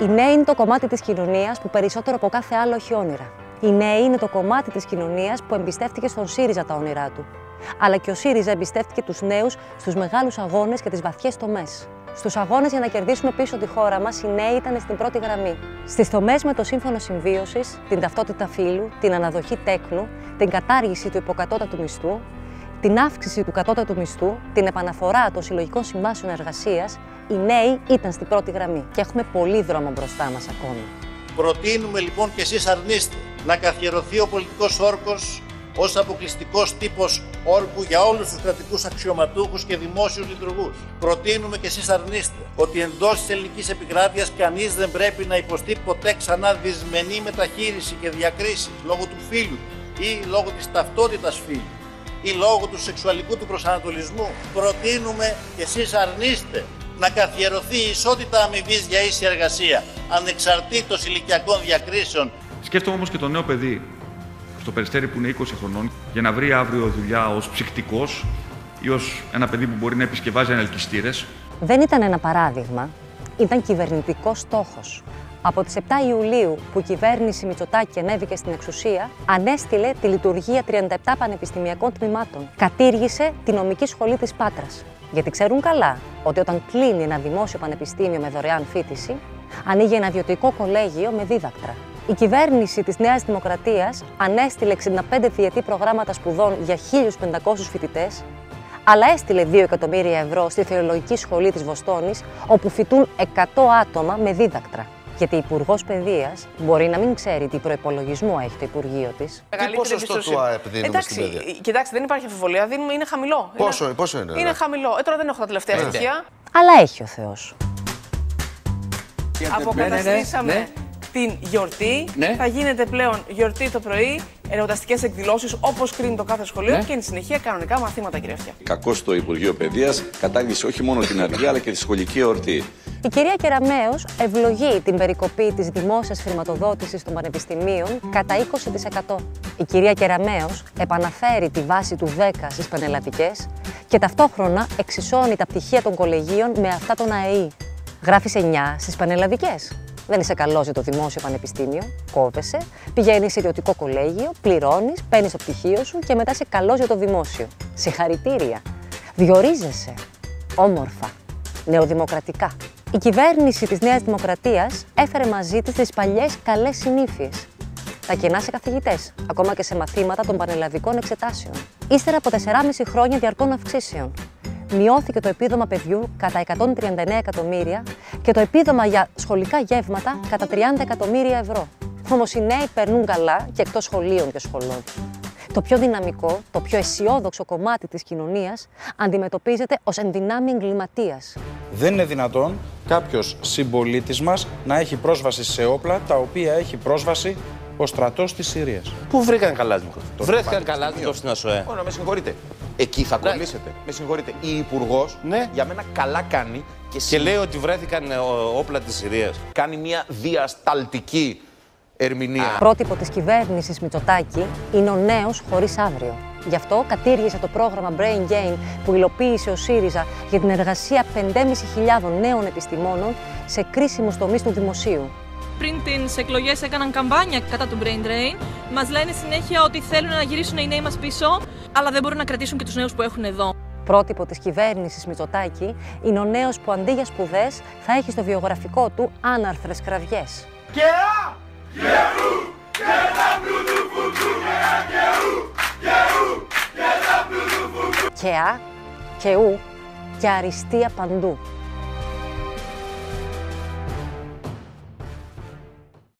Οι νέοι είναι το κομμάτι της κοινωνίας που περισσότερο από κάθε άλλο έχει όνειρα. Οι νέοι είναι το κομμάτι της κοινωνίας που εμπιστεύτηκε στον ΣΥΡΙΖΑ τα όνειρά του. Αλλά και ο ΣΥΡΙΖΑ εμπιστεύτηκε τους νέους στους μεγάλους αγώνες και τις βαθιές τομές. Στους αγώνες για να κερδίσουμε πίσω τη χώρα μας, οι νέοι ήταν στην πρώτη γραμμή. Στις τομές με το σύμφωνο συμβίωσης, την ταυτότητα φύλου, την αναδοχή τέκνου, την κατάργηση του υποκατώτατου μισθού, την αύξηση του κατώτατου μισθού, την επαναφορά των συλλογικών συμβάσεων εργασίας, οι νέοι ήταν στην πρώτη γραμμή. Και έχουμε πολύ δρόμο μπροστά μας ακόμη. Προτείνουμε λοιπόν και εσείς αρνείστε να καθιερωθεί ο πολιτικός όρκος ως αποκλειστικός τύπος όρκου για όλους τους κρατικούς αξιωματούχους και δημόσιους λειτουργούς. Προτείνουμε και εσείς αρνείστε ότι εντός της ελληνικής επικράτειας κανείς δεν πρέπει να υποστεί ποτέ ξανά δυσμενή μεταχείριση και διακρίση λόγω του φίλου ή λόγω της ταυτότητας φίλου ή λόγω του σεξουαλικού του προσανατολισμού. Προτείνουμε και εσείς αρνείστε να καθιερωθεί η ισότητα αμοιβής για ίση εργασία, ανεξαρτήτως ηλικιακών διακρίσεων. Σκέφτομαι όμως και το νέο παιδί στο περιστέρι που είναι 20 χρονών για να βρει αύριο δουλειά ως ψυκτικός ή ως ένα παιδί που μπορεί να επισκευάζει ανελκυστήρες. Δεν ήταν ένα παράδειγμα, ήταν κυβερνητικός στόχος. Από τις 7 Ιουλίου που η κυβέρνηση Μητσοτάκη ανέβηκε στην εξουσία, ανέστηλε τη λειτουργία 37 πανεπιστημιακών τμήματων. Κατήργησε τη νομική σχολή της Πάτρας. Γιατί ξέρουν καλά ότι όταν κλείνει ένα δημόσιο πανεπιστήμιο με δωρεάν φίτηση, ανοίγει ένα ιδιωτικό κολέγιο με δίδακτρα. Η κυβέρνηση της Νέας Δημοκρατίας ανέστηλε 65 διετή προγράμματα σπουδών για 1.500 φοιτητές, αλλά έστειλε 2 εκατομμύρια ευρώ στη Θεολογική Σχολή της Βοστόνης, όπου φοιτούν 100 άτομα με δίδακτρα. Γιατί η Υπουργός Παιδείας μπορεί να μην ξέρει τι προπολογισμό έχει το Υπουργείο της. Τι ποσοστό του ΑΕΠ δίνουμε Εντάξει, στην παιδεία. κοιτάξτε, δεν υπάρχει αμφιβολία. Δίνουμε, είναι χαμηλό. Πόσο, είναι, πόσο είναι, Είναι ναι. χαμηλό. Ε, τώρα δεν έχω τα τελευταία Ναι. στοιχεία. Αλλά έχει ο Θεός. Αποκαταστήσαμε ναι, ναι. την γιορτή. Ναι. Θα γίνεται πλέον γιορτή το πρωί, ερωταστικές εκδηλώσεις όπως κρίνει το κάθε σχολείο Ναι. και εν συνεχεία κανονικά μαθήματα, κυρία Αυτιά. Κακώ το Υπουργείο Παιδείας κατάργησε όχι μόνο την αργία αλλά και τη σχολική εορτή. Η κυρία Κεραμέως ευλογεί την περικοπή της δημόσιας χρηματοδότησης των πανεπιστημίων κατά 20%. Η κυρία Κεραμέως επαναφέρει τη βάση του 10 στις πανελλατικές και ταυτόχρονα εξισώνει τα πτυχία των κολεγίων με αυτά των ΑΕΗ. Γράφεις 9 στις πανελλαδικές. Δεν είσαι καλός για το δημόσιο πανεπιστήμιο, κόβεσαι, πηγαίνεις σε ιδιωτικό κολέγιο, πληρώνεις, παίρνεις το πτυχίο σου και μετά είσαι καλός για το δημόσιο. Συγχαρητήρια. Διορίζεσαι. Όμορφα νεοδημοκρατικά. Η κυβέρνηση της Νέας Δημοκρατίας έφερε μαζί της τις παλιές καλές συνήθειες. Τα κενά σε καθηγητές, ακόμα και σε μαθήματα των πανελλαδικών εξετάσεων. Ύστερα από 4,5 χρόνια διαρκών αυξήσεων, μειώθηκε το επίδομα παιδιού κατά 139 εκατομμύρια και το επίδομα για σχολικά γεύματα κατά 30 εκατομμύρια ευρώ. Όμως οι νέοι περνούν καλά και εκτός σχολείων και σχολών. Το πιο δυναμικό, το πιο αισιόδοξο κομμάτι της κοινωνίας αντιμετωπίζεται ως ενδυνάμει εγκληματίας. Δεν είναι δυνατόν κάποιος συμπολίτης μας να έχει πρόσβαση σε όπλα τα οποία έχει πρόσβαση ο στρατός της Συρίας. Πού βρήκαν καλάσνικο. Το Βρέθηκαν Πανεπιστήμιο. καλάσνικο στην ΑΣΟΕ. Ωραία, με συγχωρείτε. Εκεί θα Ναι. κολλήσετε. Με συγχωρείτε. Η Υπουργός Ναι. για μένα καλά κάνει και, Και συ- λέει ότι βρέθηκαν ε, ο- όπλα της Συρίας. κάνει μια διασταλτική ερμηνεία. Πρότυπο της κυβέρνησης Μητσοτάκη είναι ο νέος χωρίς αύριο. Γι' αυτό κατήργησε το πρόγραμμα Brain Gain που υλοποίησε ο ΣΥΡΙΖΑ για την εργασία 5.500 νέων επιστημόνων σε κρίσιμους τομείς του δημοσίου. Πριν τις εκλογές έκαναν καμπάνια κατά του brain drain. Μας λένε συνέχεια ότι θέλουν να γυρίσουν οι νέοι μας πίσω, αλλά δεν μπορούν να κρατήσουν και τους νέους που έχουν εδώ. Πρότυπο της κυβέρνησης Μητσοτάκη είναι ο νέος που αντί για σπουδές θα έχει στο βιογραφικό του άναρθρες κραυγές. Και α, και ου, και αριστεία παντού.